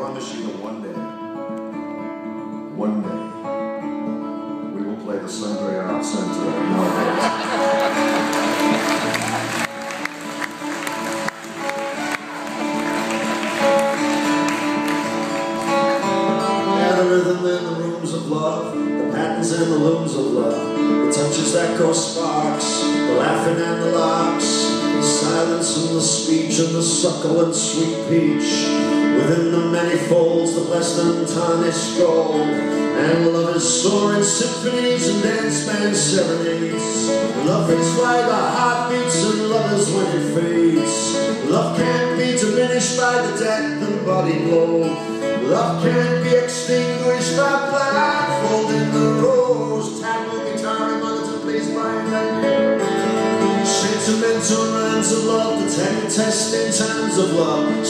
promise you that one day, one day, we will play the Sundre Art Center in the rooms of love, the patterns in the looms of love, the touches that go sparks, the laughing and the larks, the silence and the speech and the succulent sweet peach. Within the many folds, the blessed tarnished gold, and love is soaring symphonies and dance band serenades. Love is why the heart beats and lovers when it fades. Love can't be diminished by the death and body blow. Love can't be extinguished by blindfolding the rose. Tableau guitar and monitor plays by Sentimental rhymes of love, the table testing times of love,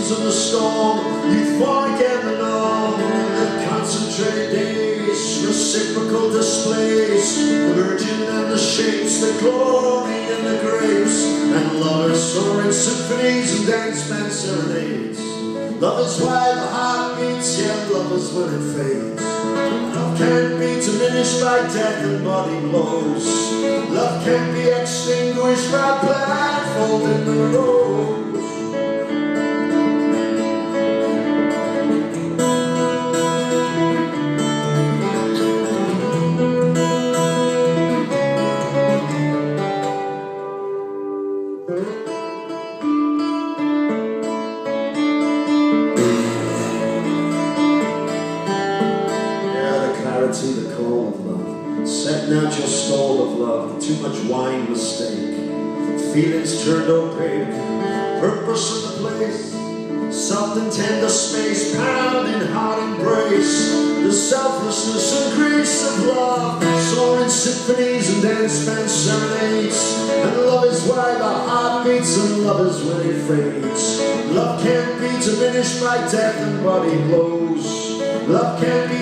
seasons of the storm, euphoric and the norm, the concentrated days, reciprocal displays, the virgin and the shapes, the glory and the grapes, and lovers soaring symphonies and dance band serenades. Love is why the heart beats, yeah, love is when it fades. Love can't be diminished by death and body blows. Love can't be extinguished by blindfolding the rose. Out your stall of love. Too much wine mistake. Feelings turned opaque. Purpose in the place. Soft and tender space. Pounding heart embrace. The selflessness and grace of love. Soaring symphonies and dance band serenades. And love is why the heart beats and love is when it fades. Love can't be diminished by death and body blows. Love can't be